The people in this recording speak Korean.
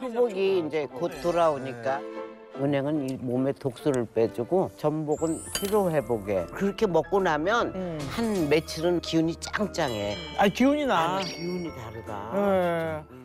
초복이 이제 곧 돌아오니까 네. 은행은 이 몸에 독소를 빼주고 전복은 피로 회복에 그렇게 먹고 나면 음. 한 며칠은 기운이 짱짱해. 아 기운이 나. 아, 기운이 다르다. 예.